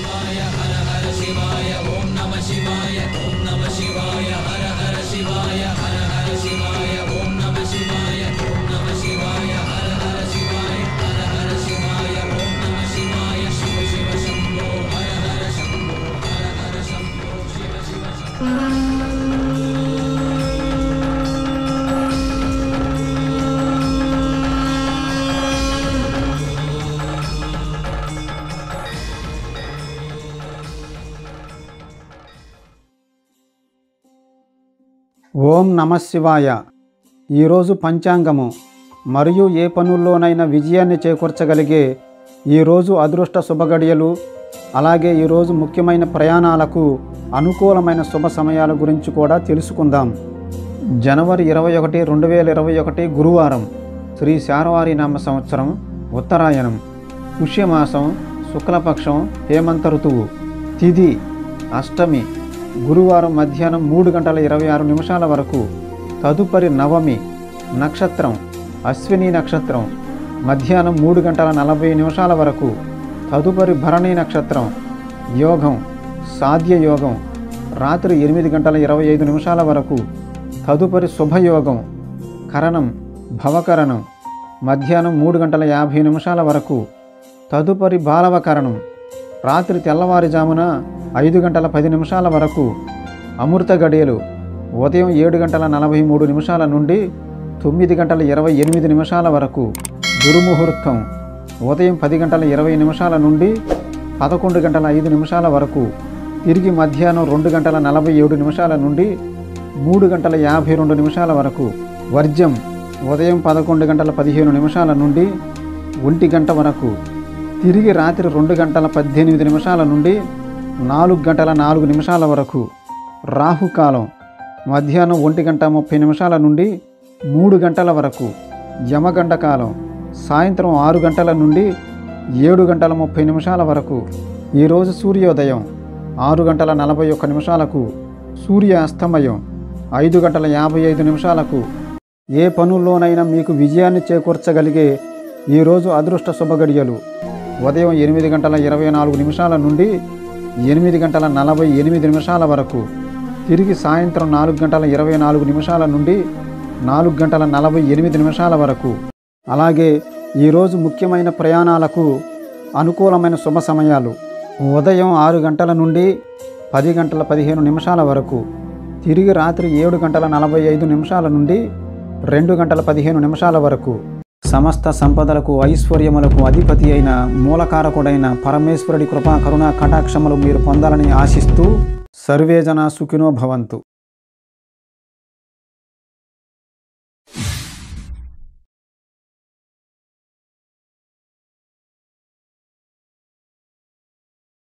शिवाय हर हर शिवाय ॐ नमः शिवाय ॐ नमः शिवाय हर हर शिवाय हर हर शिवाय ॐ नमः शिवाय ॐ नमः शिवाय हर हर शिवाय हर हर शिवाय ॐ नमः शिवाय शिव शिव शम्भो हर हर शम्भो हर हर शम्भो शिव शिव शम्भो। ఓం నమ శివాయ. ఈరోజు పంచాంగము. మరియు ఏ పనుల్లోనైనా విజయాన్ని చేకూర్చగలిగే ఈరోజు అదృష్ట శుభగడియలు అలాగే ఈరోజు ముఖ్యమైన ప్రయాణాలకు అనుకూలమైన శుభ సమయాల గురించి కూడా తెలుసుకుందాం. జనవరి ఇరవై ఒకటి రెండు వేల ఇరవై ఒకటి గురువారం శ్రీ శారవారి నామ సంవత్సరం ఉత్తరాయణం. పుష్యమాసం శుక్లపక్షం హేమంత ఋతువు. తిథి అష్టమి గురువారం మధ్యాహ్నం మూడు గంటల ఇరవై ఆరు నిమిషాల వరకు తదుపరి నవమి నక్షత్రం అశ్విని నక్షత్రం. మధ్యాహ్నం మూడు గంటల నలభై నిమిషాల వరకు తదుపరి భరణి నక్షత్రం. యోగం సాధ్య యోగం. రాత్రి ఎనిమిది గంటల ఇరవై ఐదు నిమిషాల వరకు తదుపరి శుభయోగం. కరణం భవకరణం. మధ్యాహ్నం మూడు గంటల యాభై నిమిషాల వరకు తదుపరి బాలవకరణం. రాత్రి తెల్లవారుజామున ఐదు గంటల పది నిమిషాల వరకు అమృత గడియలు ఉదయం ఏడు గంటల నలభై మూడు నిమిషాల నుండి తొమ్మిది గంటల ఇరవై ఎనిమిది నిమిషాల వరకు దుర్ముహూర్తం ఉదయం పది గంటల ఇరవై నిమిషాల నుండి పదకొండు గంటల ఐదు నిమిషాల వరకు తిరిగి మధ్యాహ్నం రెండు గంటల నలభై ఏడు నిమిషాల నుండి మూడు గంటల యాభై రెండు నిమిషాల వరకు వర్జం ఉదయం పదకొండు గంటల పదిహేను నిమిషాల నుండి ఒంటి గంట వరకు తిరిగి రాత్రి రెండు గంటల పద్దెనిమిది నిమిషాల నుండి నాలుగు గంటల నాలుగు నిమిషాల వరకు రాహుకాలం. మధ్యాహ్నం ఒంటి గంట ముప్పై నిమిషాల నుండి మూడు గంటల వరకు యమగండ కాలం. సాయంత్రం ఆరు గంటల నుండి ఏడు గంటల ముప్పై నిమిషాల వరకు ఈరోజు సూర్యోదయం. ఆరు గంటల నలభై ఒక్క నిమిషాలకు సూర్య అస్తమయం ఐదు గంటల యాభై ఐదు నిమిషాలకు ఏ పనుల్లోనైనా మీకు విజయాన్ని చేకూర్చగలిగే ఈరోజు అదృష్ట శుభగడియలు ఉదయం ఎనిమిది గంటల ఇరవై నాలుగు నిమిషాల నుండి ఎనిమిది గంటల నలభై ఎనిమిది నిమిషాల వరకు. తిరిగి సాయంత్రం నాలుగు గంటల ఇరవై నాలుగు నిమిషాల నుండి నాలుగు గంటల నలభై ఎనిమిది నిమిషాల వరకు. అలాగే ఈరోజు ముఖ్యమైన ప్రయాణాలకు అనుకూలమైన శుభ సమయాలు. ఉదయం ఆరు గంటల నుండి పది గంటల పదిహేను నిమిషాల వరకు. తిరిగి రాత్రి ఏడు గంటల నలభై ఐదు నిమిషాల నుండి రెండు గంటల పదిహేను నిమిషాల వరకు. సమస్త సంపదలకు ఐశ్వర్యములకు అధిపతి అయిన మూలకారకుడైన పరమేశ్వరుడి కృపా కరుణా కటాక్షములు మీరు పొందాలని ఆశిస్తూ సర్వేజన సుఖినో భవంతు.